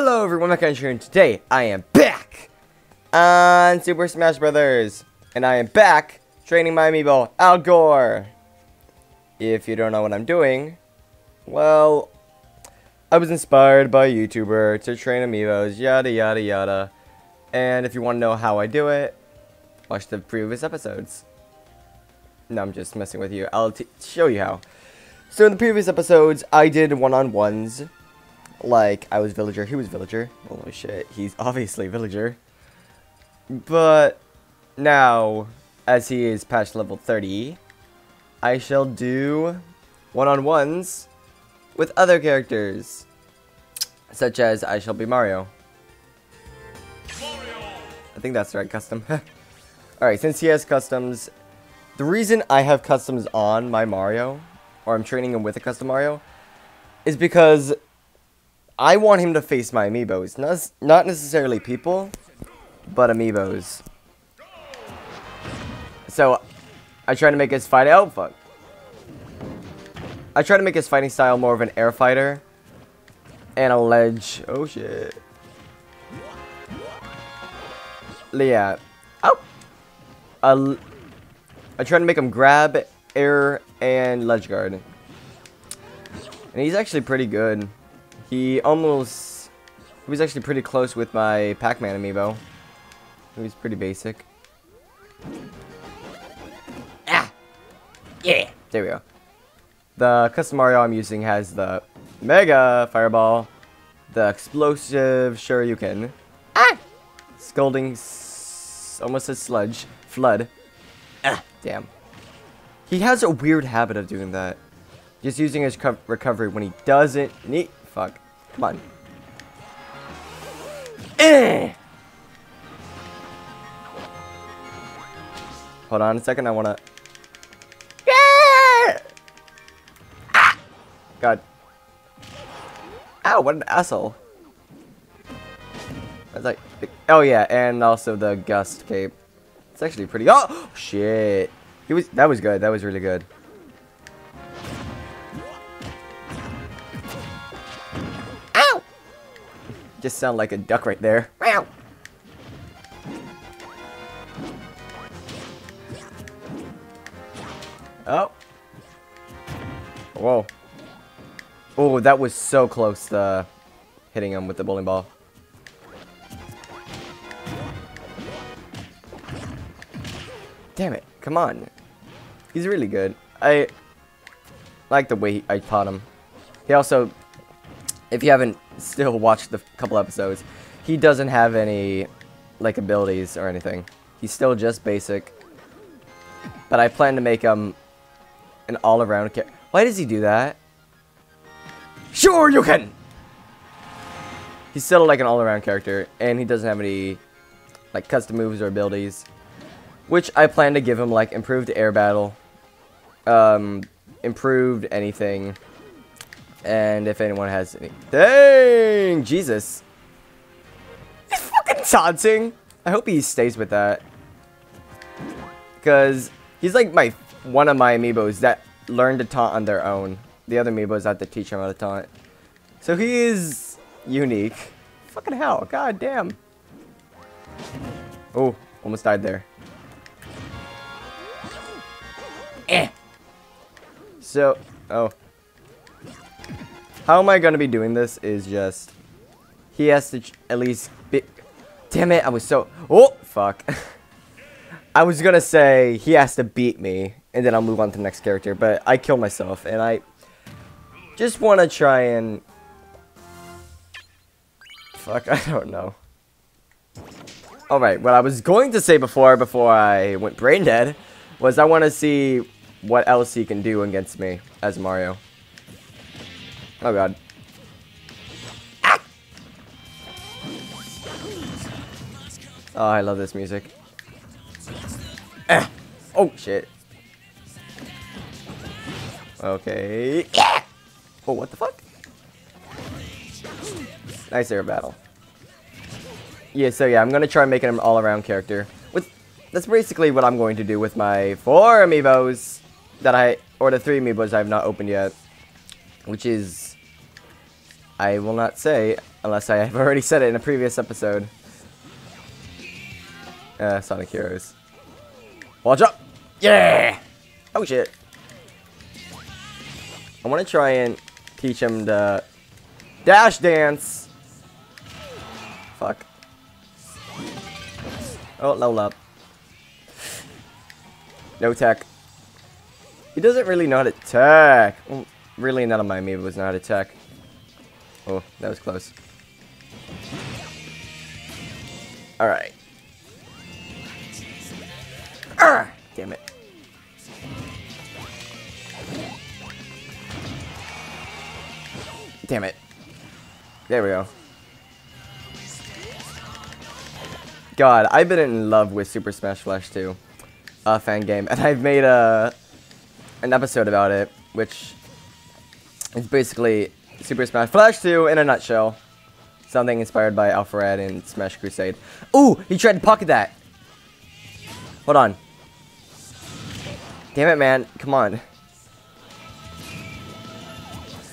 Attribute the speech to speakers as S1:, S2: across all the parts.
S1: Hello everyone, Mech Country, and today I am back on Super Smash Brothers, and I am back training my amiibo, Al Gore. If you don't know what I'm doing, well, I was inspired by a YouTuber to train amiibos, yada yada yada. And if you want to know how I do it, watch the previous episodes. No, I'm just messing with you. I'll show you how. So in the previous episodes, I did one-on-ones like, I was villager, he was villager. Holy shit, he's obviously villager. But, now, as he is patch level 30, I shall do one-on-ones with other characters. Such as, I shall be Mario. Mario. I think that's the right custom. Alright, since he has customs, the reason I have customs on my Mario, or I'm training him with a custom Mario, is because I want him to face my amiibos. Not, not necessarily people, but amiibos. So, I try to make his fight. Oh, fuck. I try to make his fighting style more of an air fighter. And a ledge. Oh, shit. Yeah. Oh! Uh, I try to make him grab, air, and ledge guard. And he's actually pretty good. He almost... He was actually pretty close with my Pac-Man amiibo. He was pretty basic. Ah! Yeah! There we go. The custom Mario I'm using has the Mega Fireball, the Explosive Shoryuken, ah! Scalding, almost a sludge, FLUDD. Ah, damn. He has a weird habit of doing that. Just using his recovery when he doesn't need. Come on. Eh! Hold on a second, I wanna... Yeah! Ah! God. Ow, what an asshole. That's like... Oh yeah, and also the Gust Cape. It's actually pretty... Oh! Shit. He was... That was good. That was really good. Just sound like a duck right there. Meow. Oh. Whoa. Oh, that was so close to hitting him with the bowling ball. Damn it. Come on. He's really good. I like the way I taught him. He also, if you haven't still watched the couple episodes, he doesn't have any, like, abilities or anything. He's still just basic. But I plan to make him an all-around character. Why does he do that? Sure, you can! He's still, like, an all-around character, and he doesn't have any, like, custom moves or abilities. Which I plan to give him, like, improved air battle, um, improved anything, and if anyone has any... Dang! Jesus. He's fucking taunting. I hope he stays with that. Because he's like my one of my amiibos that learn to taunt on their own. The other amiibos have to teach him how to taunt. So he is unique. Fucking hell. God damn. Oh, almost died there. Eh. So, oh. How am I going to be doing this is just... He has to at least be... Damn it, I was so... Oh, fuck. I was going to say he has to beat me, and then I'll move on to the next character, but I killed myself, and I just want to try and... Fuck, I don't know. Alright, what I was going to say before, before I went brain dead, was I want to see what else he can do against me as Mario. Oh god. Ah! Oh, I love this music. Ah! Oh, shit. Okay. Oh, what the fuck? Nice air battle. Yeah, so yeah, I'm gonna try making him all-around character. With that's basically what I'm going to do with my four amiibos that I, or the three amiibos I have not opened yet, which is I will not say Unless I have already said it in a previous episode. Uh, Sonic Heroes. Watch up! Yeah! Oh shit. I want to try and teach him the dash dance. Fuck. Oh, level up. No tech. He doesn't really know how to tech. Really, none of my amiibos know how to tech. Oh, that was close. Alright. Ah, damn it. Damn it. There we go. God, I've been in love with Super Smash Flash 2, a fan game, and I've made a an episode about it, which is basically Super Smash Flash 2 in a nutshell. Something inspired by Alpharad and Smash Crusade. Ooh, he tried to pocket that. Hold on. Damn it, man. Come on.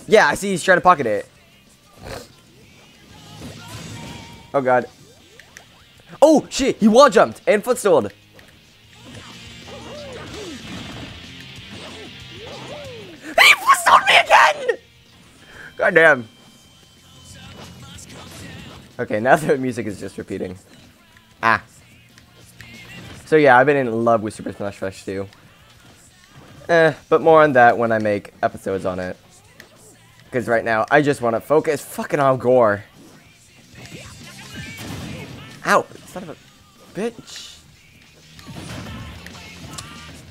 S1: Yeah, I see he's trying to pocket it. Oh, God. Oh, shit. He wall jumped and footstooled. He footstooled me! God damn. Okay, now the music is just repeating. Ah. So yeah, I've been in love with Super Smash Bros. 2. Eh, but more on that when I make episodes on it. Because right now, I just want to focus fucking Al Gore. Ow, son of a bitch.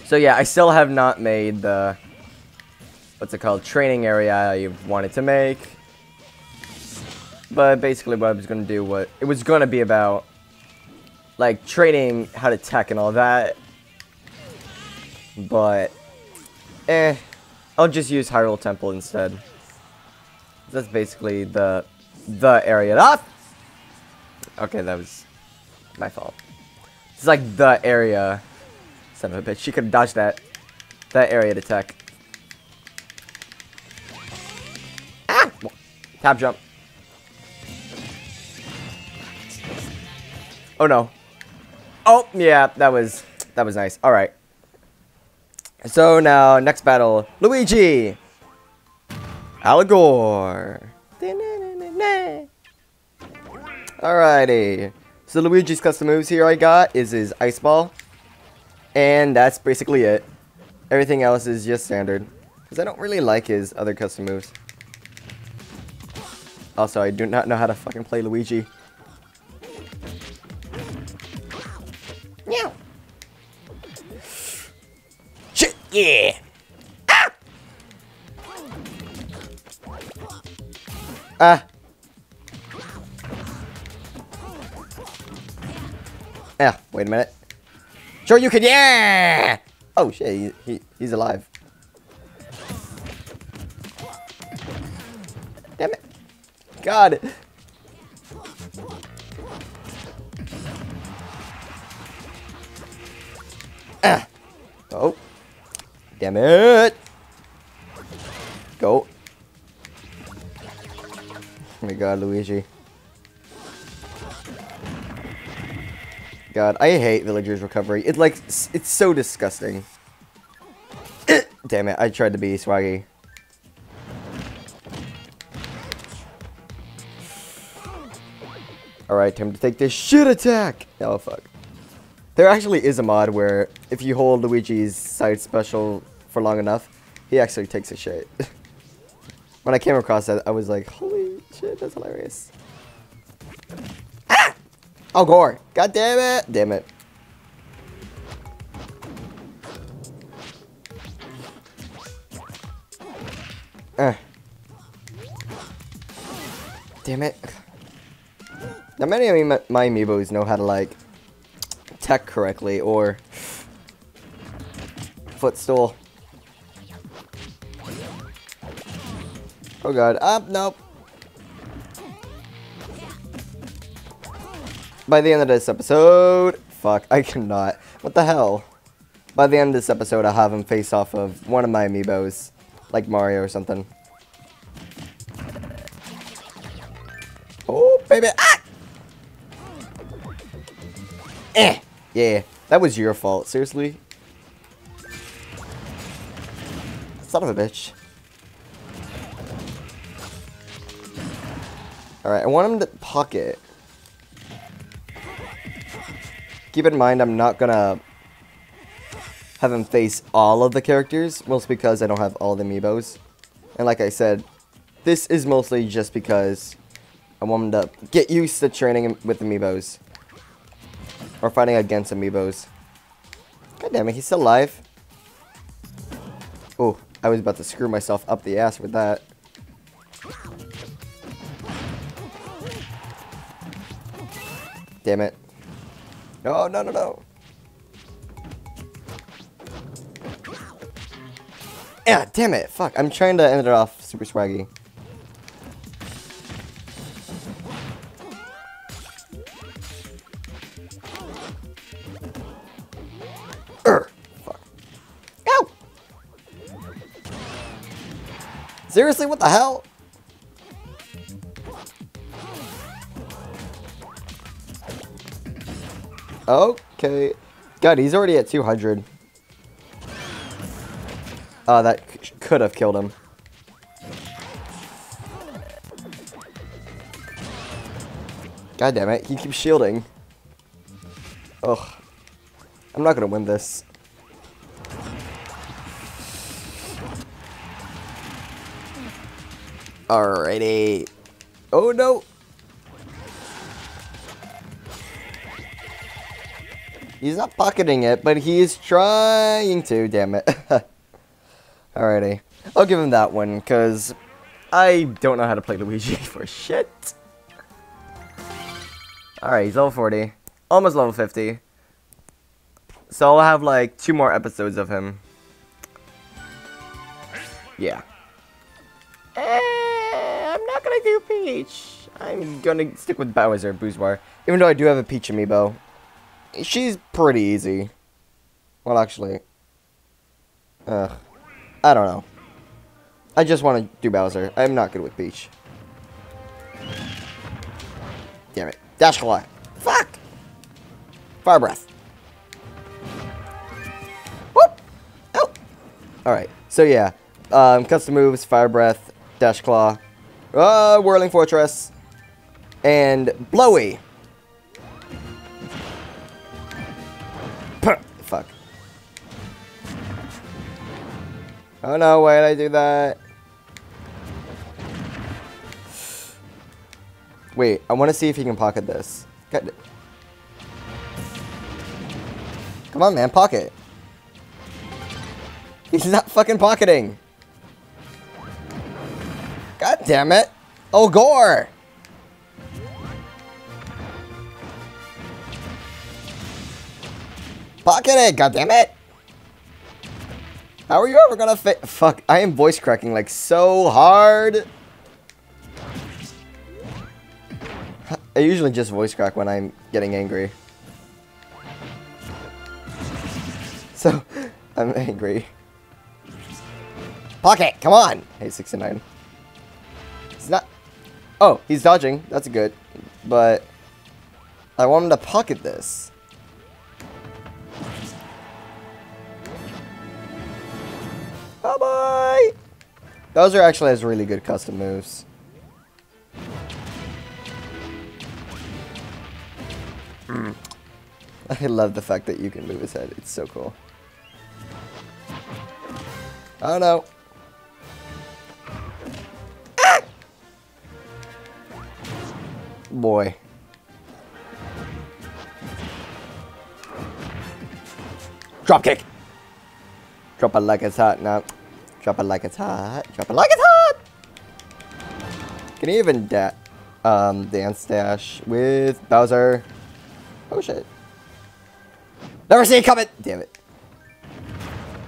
S1: So yeah, I still have not made the, what's it called, training area I wanted to make. But basically what I was going to do, what it was going to be about, like, training how to tech and all that. But, eh, I'll just use Hyrule Temple instead. That's basically the, the area. Ah! Okay, that was my fault. It's like the area. Son of a bitch, she could have dodged that. That area to tech. Tap jump. Oh no. Oh, yeah, that was that was nice. Alright. So now, next battle, Luigi! Al Gore! Alrighty. So Luigi's custom moves here I got is his Ice Ball. And that's basically it. Everything else is just standard. Because I don't really like his other custom moves. Also, I do not know how to fucking play Luigi. Meow. Shit, yeah. Ah. Ah. Yeah, wait a minute. Sure you can, yeah! Oh shit, he, he, he's alive. God. Ah. Oh. Damn it. Go. Oh my god, Luigi. God, I hate villagers recovery. It's like, it's so disgusting. Damn it, I tried to be swaggy. Alright, time to take this shit attack! Oh, fuck. There actually is a mod where if you hold Luigi's side special for long enough, he actually takes a shit. when I came across that, I was like, holy shit, that's hilarious. Ah! Oh, Gore! God damn it! Damn it. Uh. Damn it. Now many of my, my amiibos know how to like tech correctly or footstool. Oh god, up, nope. By the end of this episode, fuck, I cannot. What the hell? By the end of this episode, I'll have him face off of one of my amiibos, like Mario or something. Oh, baby. Ah! Eh. Yeah, that was your fault. Seriously? Son of a bitch. Alright, I want him to pocket. Keep in mind, I'm not gonna have him face all of the characters, mostly because I don't have all the amiibos. And like I said, this is mostly just because I want him to get used to training with amiibos. Or fighting against amiibos. God damn it, he's still alive. Oh, I was about to screw myself up the ass with that. Damn it. No, no, no, no. Yeah, damn it. Fuck, I'm trying to end it off super swaggy. Seriously, what the hell? Okay. God, he's already at 200. Oh, ah, that could have killed him. God damn it, he keeps shielding. Ugh. I'm not gonna win this. Alrighty. Oh no! He's not pocketing it, but he's trying to, damn it. Alrighty. I'll give him that one, because I don't know how to play Luigi for shit. Alright, he's level 40. Almost level 50. So I'll have like two more episodes of him. Yeah. Eh, gonna do Peach. I'm gonna stick with Bowser, Boozbar. Even though I do have a Peach amiibo. She's pretty easy. Well, actually. Ugh. I don't know. I just want to do Bowser. I'm not good with Peach. Damn it. Dash Claw. Fuck! Fire Breath. Whoop! Oh! Alright. So, yeah. Um, custom moves, Fire Breath, Dash Claw, uh, Whirling Fortress, and Blowy. Fuck. Oh no, why did I do that? Wait, I want to see if he can pocket this. Come on, man, pocket. He's not fucking pocketing. God damn it. Oh, Gore. Pocket it, God damn it. How are you ever gonna fit? Fuck, I am voice cracking like so hard. I usually just voice crack when I'm getting angry. So, I'm angry. Pocket, come on! Hey, 69. Oh, he's dodging. That's good. But, I want him to pocket this. Bye-bye! Those are actually has really good custom moves. Mm. I love the fact that you can move his head. It's so cool. Oh no. Ah! Boy. Drop kick. Drop it like it's hot now. Drop it like it's hot. Drop it like it's hot. Can he even da um, dance dash with Bowser? Oh shit. Never see it coming! Damn it.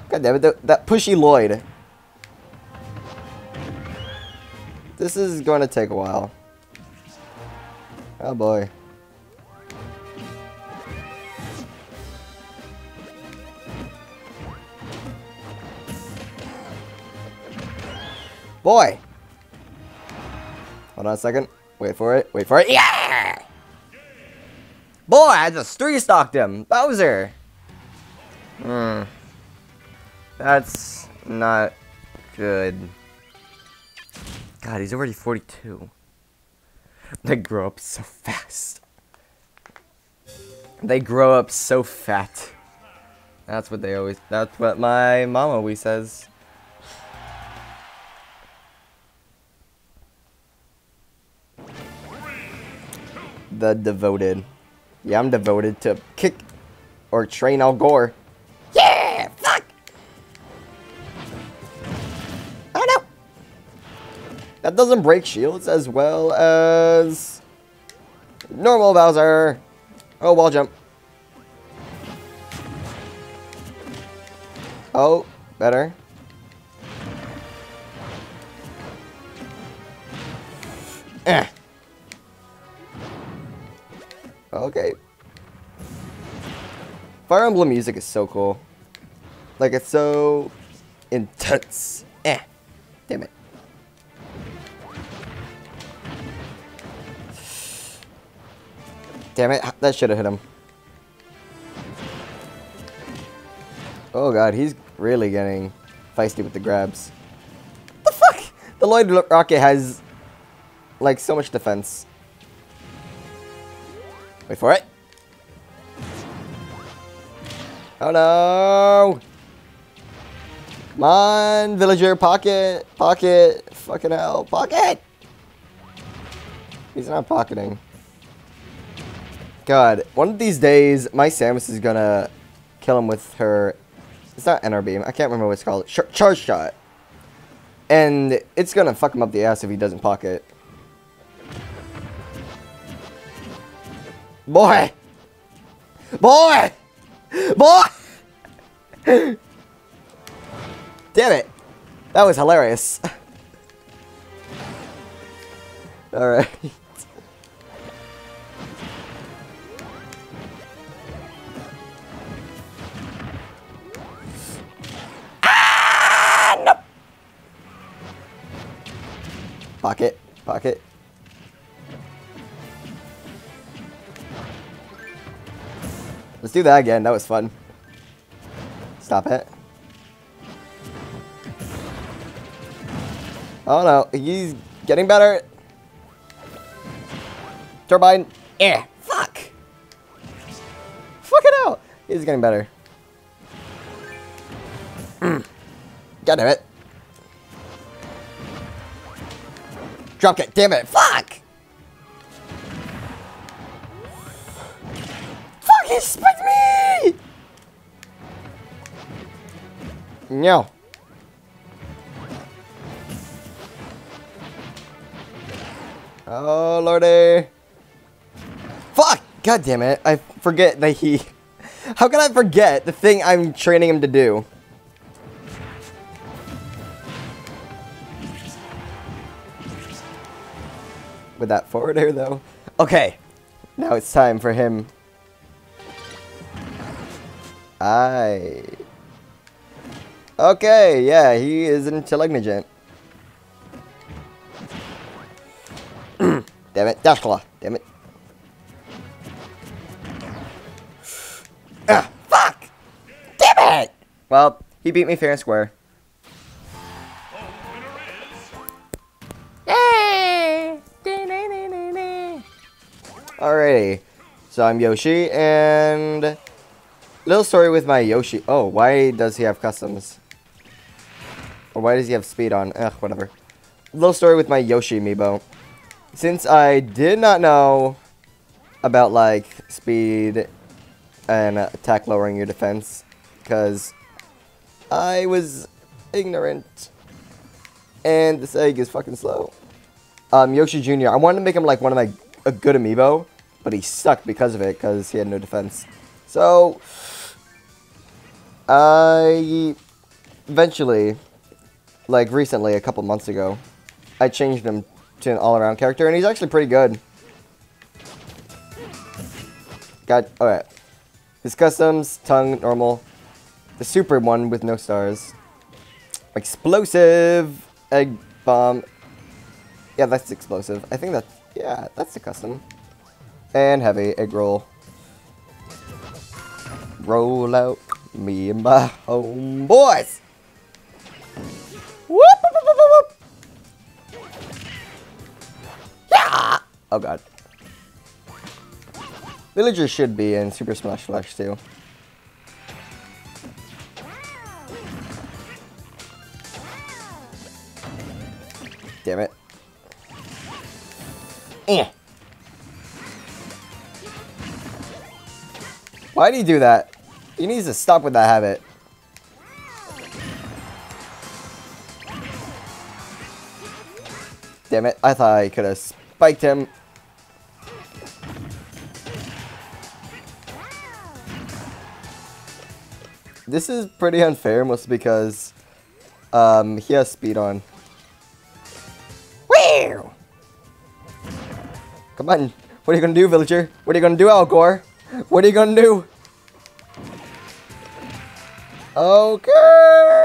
S1: God damn it, that, that pushy Lloyd. This is going to take a while. Oh boy. Boy! Hold on a second. Wait for it. Wait for it. Yeah! Boy, I just three stalked him. Bowser. Hmm. That's not good. God, he's already 42. They grow up so fast. They grow up so fat. That's what they always, that's what my mom always says. The devoted. Yeah, I'm devoted to kick or train Al Gore. Doesn't break shields as well as normal Bowser. Oh, wall jump. Oh, better. Eh. Okay. Fire Emblem music is so cool. Like, it's so intense. Eh. Damn it. Damn it, that should have hit him. Oh god, he's really getting feisty with the grabs. What the fuck? The Lloyd Rocket has, like, so much defense. Wait for it. Oh no! Come on, villager, pocket, pocket, fucking hell, pocket! He's not pocketing. God, one of these days, my Samus is gonna kill him with her... It's not Enter Beam. I can't remember what it's called. Ch charge Shot. And it's gonna fuck him up the ass if he doesn't pocket. Boy! Boy! Boy! Damn it! That was hilarious. Alright. Pocket, pocket. Let's do that again. That was fun. Stop it. Oh no, he's getting better. Turbine. Eh, fuck. Fuck it out. He's getting better. God damn it. Drop it, damn it, fuck! Fuck, he spit me! No. Oh, lordy. Fuck! God damn it, I forget that he... How can I forget the thing I'm training him to do? With that forward air, though. Okay, now it's time for him. I. Okay, yeah, he is intelligent. Damn it, Dash Claw. Damn it. Ah, fuck! Damn it! Well, he beat me fair and square. Alrighty. So I'm Yoshi, and... Little story with my Yoshi. Oh, why does he have customs? Or why does he have speed on? Ugh, whatever. Little story with my Yoshi amiibo. Since I did not know about, like, speed and attack lowering your defense, because I was ignorant. And this egg is fucking slow. Um, Yoshi Jr. I wanted to make him, like, one of my a good amiibo, but he sucked because of it, because he had no defense. So, I eventually, like recently, a couple months ago, I changed him to an all-around character, and he's actually pretty good. Got, alright. His customs, tongue, normal. The super one with no stars. Explosive, egg bomb. Yeah, that's explosive. I think that's Yeah, that's the custom. And heavy egg roll. Roll out me and my homeboys. Whoop, whoop, whoop, whoop. Yeah! Oh god. Villagers should be in Super Smash Flash too. Damn it. Eh. Why did he do that? He needs to stop with that habit. Damn it, I thought I could have spiked him. This is pretty unfair, mostly because um, he has speed on. Come on. What are you gonna do, villager? What are you gonna do, Algor? What are you gonna do? Okay.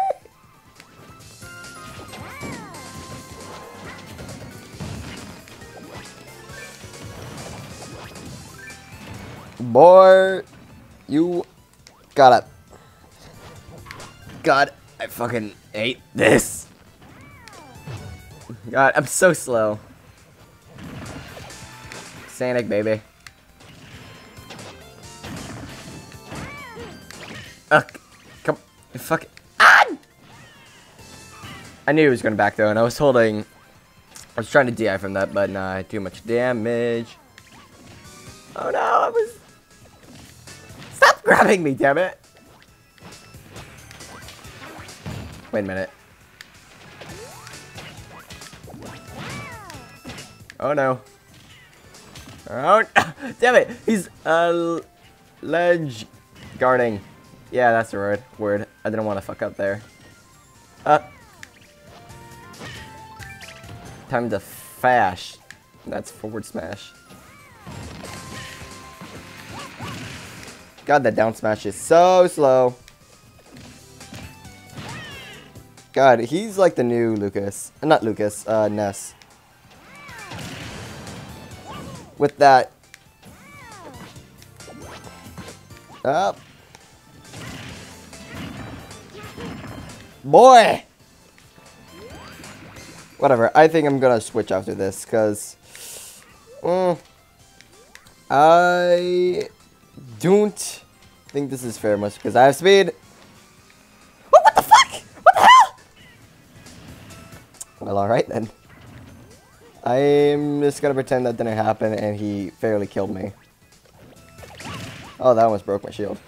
S1: Boy, you got it. God, I fucking hate this. God, I'm so slow. Sanic, baby. Ugh, come, fuck. Ah! I knew he was gonna back though, and I was holding. I was trying to DI from that, but nah, too much damage. Oh no, I was. Stop grabbing me, damn it! Wait a minute. Oh no. Oh, damn it! He's uh, ledge guarding. Yeah, that's the word. Word. I didn't want to fuck up there. Uh. Time to fash. That's forward smash. God, that down smash is so slow. God, he's like the new Lucas. Not Lucas, uh, Ness. With that. Up. Boy! Whatever, I think I'm gonna switch after this, because... Mm, I don't think this is fair much, because I have speed. Oh, what the fuck? What the hell? Well, alright then. I'm just gonna pretend that didn't happen and he fairly killed me. Oh, that almost broke my shield.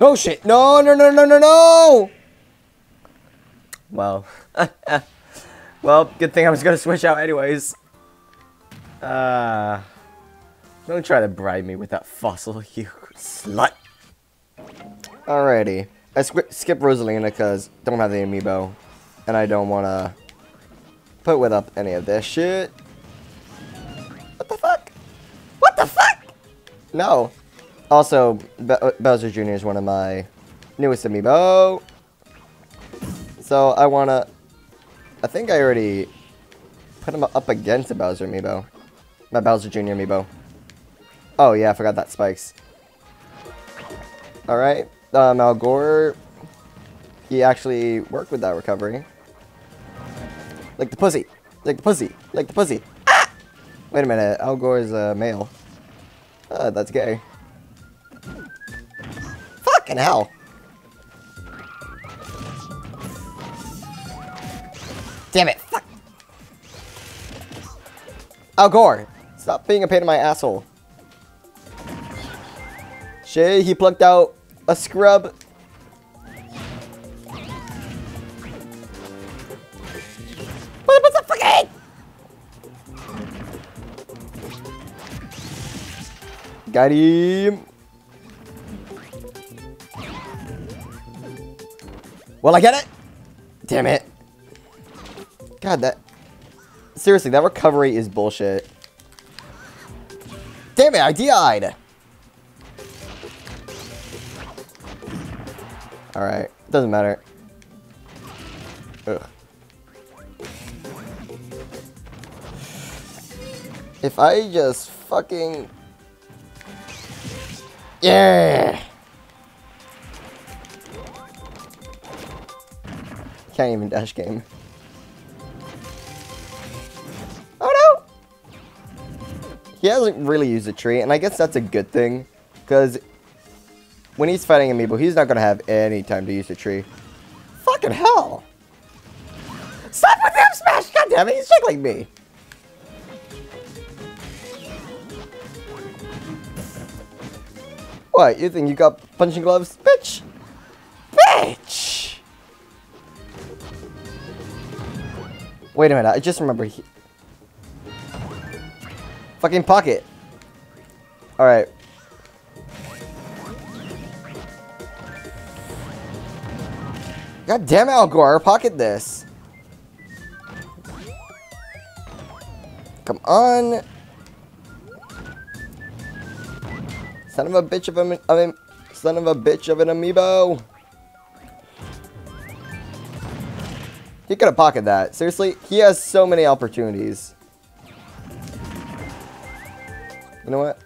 S1: Oh shit! No, no, no, no, no, no! Well. well, good thing I was gonna switch out anyways. Uh, don't try to bribe me with that fossil, you slut. Alrighty. I skip Rosalina because don't have the amiibo. And I don't want to put with up any of this shit. What the fuck? What the fuck? No. Also, Be uh, Bowser Jr. is one of my newest amiibo. So I want to... I think I already put him up against a Bowser amiibo. My Bowser Jr. amiibo. Oh yeah, I forgot that spikes. Alright, um, Al Gore, he actually worked with that recovery. Like the pussy. Like the pussy. Like the pussy. Ah! Wait a minute, Al Gore is a male. Uh, that's gay. Fucking hell. Damn it, fuck. Al Gore, stop being a pain in my asshole. Shay, he plucked out a scrub. Got him. Will I get it? Damn it. God, that... Seriously, that recovery is bullshit. Damn it, I DI'd. Alright, doesn't matter. Ugh. If I just fucking... Yeah! Can't even dash game. Oh no! He hasn't really used a tree, and I guess that's a good thing. Because when he's fighting Amiibo, he's not going to have any time to use the tree. Fucking hell! Stop with them smash! God damn it, he's jiggling me! What, you think you got punching gloves? Bitch! Bitch! Wait a minute, I just remember he... Fucking pocket. Alright. God damn it, Algor, pocket this. Come on. Son of a bitch of a, of son of a bitch of an amiibo. He could have pocketed that. Seriously, he has so many opportunities. You know what?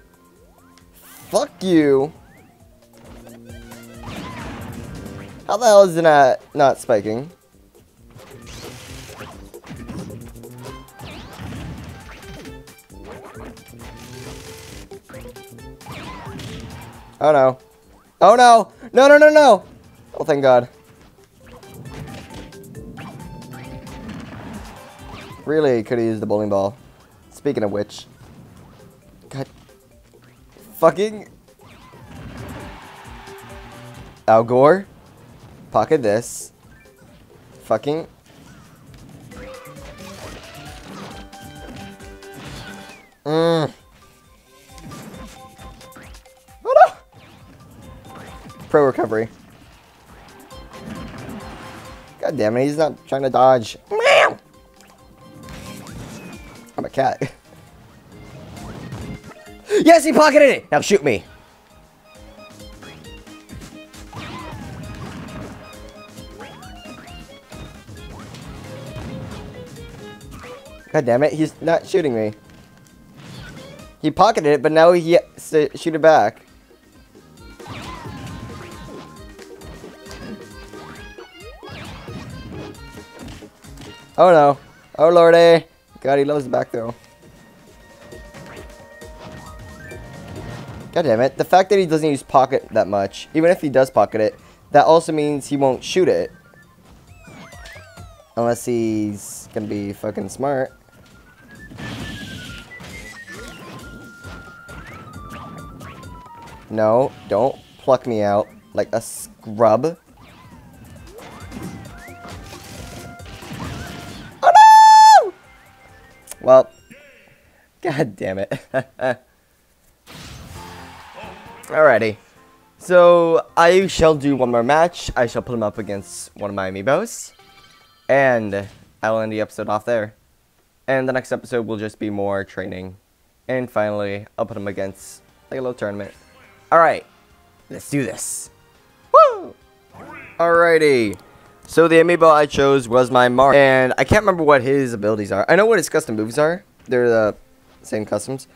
S1: Fuck you. How the hell is it not, not spiking? Oh no. Oh no! No, no, no, no! Oh, thank God. Really could have used the bowling ball. Speaking of which. God. Fucking. Al Gore. Pocket this. Fucking. Mmm. pro recovery. God damn it, he's not trying to dodge. Meow! I'm a cat. yes, he pocketed it! Now shoot me. God damn it, he's not shooting me. He pocketed it, but now he has to shoot it back. Oh no. Oh lordy. God, he loves the back throw. God damn it. The fact that he doesn't use pocket that much, even if he does pocket it, that also means he won't shoot it. Unless he's gonna be fucking smart. No, don't pluck me out like a scrub. Oh, well, god damn it. Alrighty. So, I shall do one more match. I shall put him up against one of my amiibos. And I'll end the episode off there. And the next episode will just be more training. And finally, I'll put him against like a little tournament. Alright, let's do this. Woo! Alrighty. So the amiibo I chose was my Mark, and I can't remember what his abilities are. I know what his custom moves are. They're the same customs.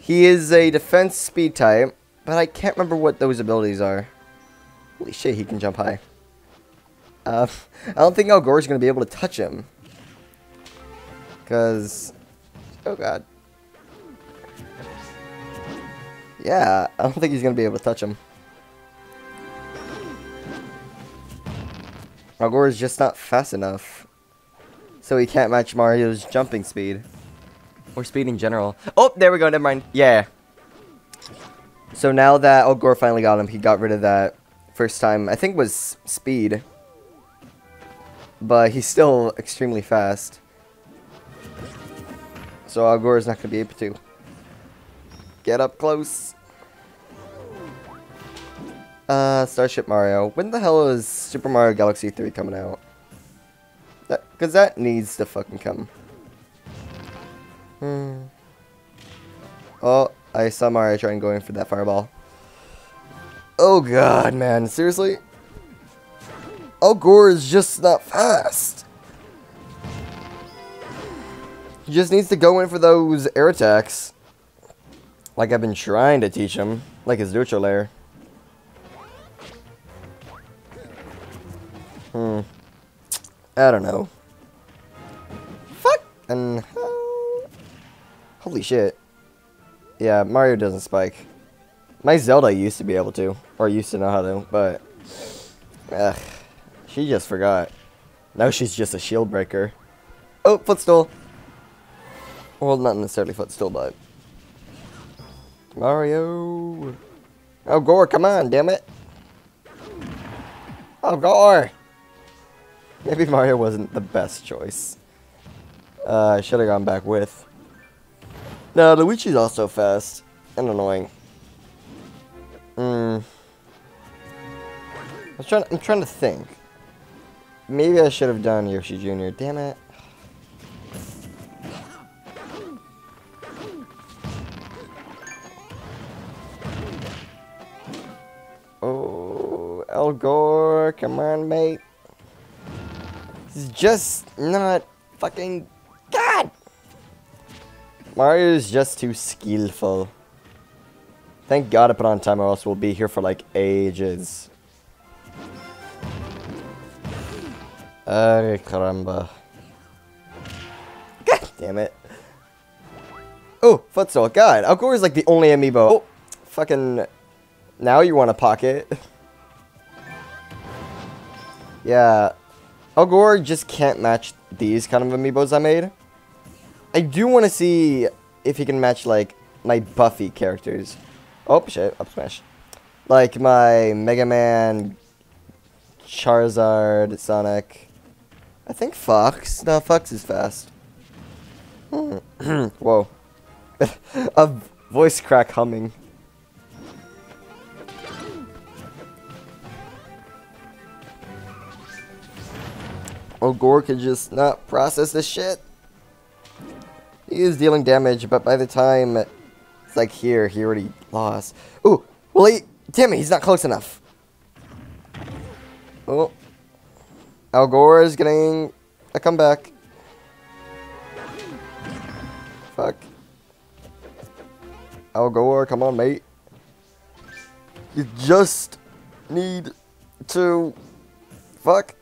S1: He is a defense speed type, but I can't remember what those abilities are. Holy shit, he can jump high. Uh, I don't think Al Gore's going to be able to touch him. Because... Oh god. Yeah, I don't think he's going to be able to touch him. Al is just not fast enough. So he can't match Mario's jumping speed. Or speed in general. Oh, there we go, never mind. Yeah. So now that Al Gore finally got him, he got rid of that first time, I think was speed. But he's still extremely fast. So Al Gore is not going to be able to. Get up close. Uh, Starship Mario. When the hell is Super Mario Galaxy 3 coming out? That, Cause that needs to fucking come. Hmm. Oh, I saw Mario trying going for that fireball. Oh god, man. Seriously? Al Gore is just not fast. He just needs to go in for those air attacks. Like I've been trying to teach him. Like his neutral layer. I don't know. Fuck and. Holy shit. Yeah, Mario doesn't spike. My Zelda used to be able to, or used to know how to, but ugh, she just forgot. Now she's just a shield breaker. Oh, footstool. Well, not necessarily footstool, but Mario. Oh, Gore, come on, damn it. Oh, Gore. Maybe Mario wasn't the best choice. Uh, I should have gone back with. No, Luigi's also fast and annoying. Hmm. I'm trying. I'm trying to think. Maybe I should have done Yoshi Jr. Damn it. Oh, El Gore, come on, mate. He's just not fucking God. Mario is just too skillful. Thank God I put on time or else we'll be here for like ages. Ay, caramba. God damn it. Oh, footstool. God, Algore is like the only amiibo. Oh, fucking. Now you want a pocket. yeah. Algore just can't match these kind of amiibos I made. I do want to see if he can match, like, my Buffy characters. Oh, shit. Up smash. Like my Mega Man, Charizard, Sonic. I think Fox. No, Fox is fast. Hmm. Whoa. A voice crack humming. Oh, Gore can just not process this shit. He is dealing damage, but by the time it's like here, he already lost. Ooh, well, he, damn it, he's not close enough. Oh, Algore is getting a comeback. Fuck. Algore, come on, mate. You just need to... Fuck.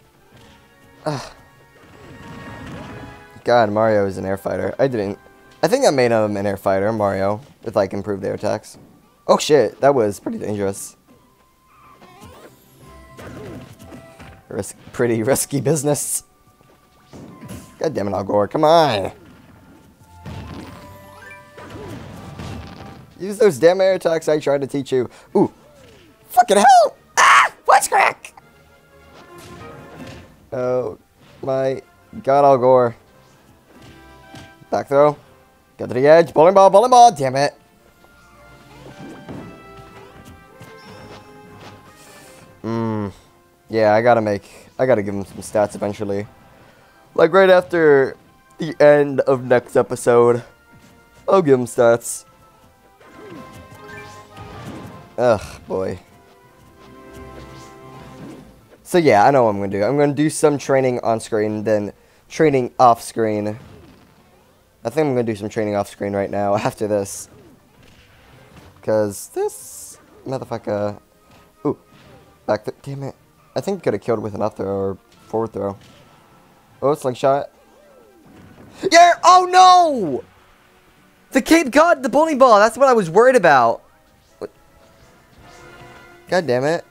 S1: God, Mario is an air fighter. I didn't... I think I made him an air fighter, Mario, with, like, improved air attacks. Oh, shit. That was pretty dangerous. Risk, pretty risky business. God damn it, Algore. Come on. Use those damn air attacks I tried to teach you. Ooh. Fucking hell! Oh my god, Algore. Back throw. Go to the edge. Bowling ball, bowling ball. Damn it. Mmm. Yeah, I gotta make... I gotta give him some stats eventually. Like right after the end of next episode. I'll give him stats. Ugh, boy. So yeah, I know what I'm going to do. I'm going to do some training on screen, then training off screen. I think I'm going to do some training off screen right now after this. Because this motherfucker... Ooh, back th Damn it. I think could have killed with an up throw or forward throw. Oh, slingshot. Yeah! Oh no! The Cape got the bowling ball. That's what I was worried about. God damn it.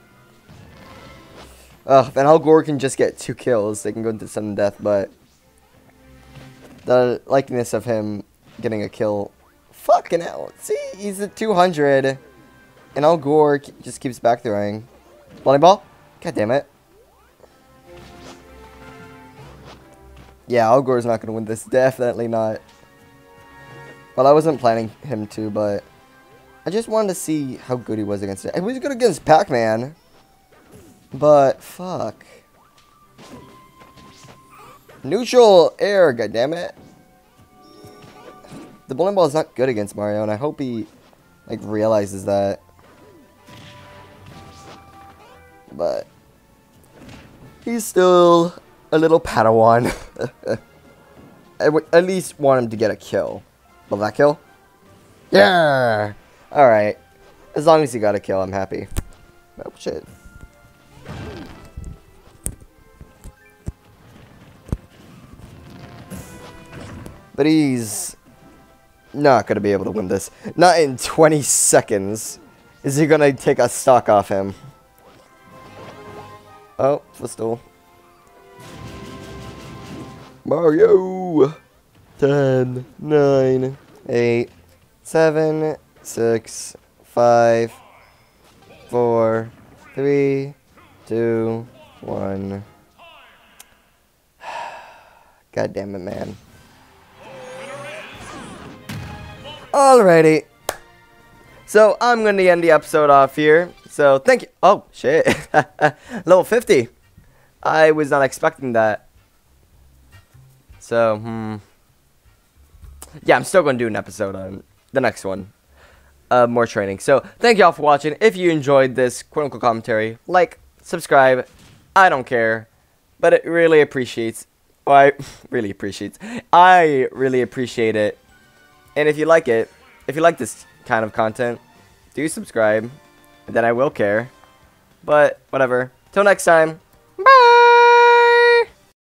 S1: Ugh, and Algore can just get two kills. They can go into sudden death, but the likeness of him getting a kill. Fucking hell. See, he's at 200. And Algore just keeps back throwing. ball God damn it. Yeah, Algore's not going to win this. Definitely not. Well, I wasn't planning him to, but I just wanted to see how good he was against it. He was good against Pac-Man. But, fuck. Neutral air, goddammit. The bowling ball is not good against Mario, and I hope he, like, realizes that. But, he's still a little Padawan. I would at least want him to get a kill. Will that kill? Yeah! Alright. As long as he got a kill, I'm happy. Oh, shit. But he's not going to be able to win this. Not in 20 seconds is he going to take a stock off him. Oh, footstool. Mario! 10, 9, 8, 7, 6, 5, 4, 3, 2, 1. God damn it, man. Alrighty. So, I'm going to end the episode off here. So, thank you. Oh, shit. Level 50. I was not expecting that. So, hmm. Yeah, I'm still going to do an episode on the next one. Uh, more training. So, thank y'all for watching. If you enjoyed this quote-unquote commentary, like, subscribe. I don't care. But it really appreciates. Oh, I really appreciates. I really appreciate it and if you like it, if you like this kind of content, do subscribe. And then I will care. But, whatever. Till next time.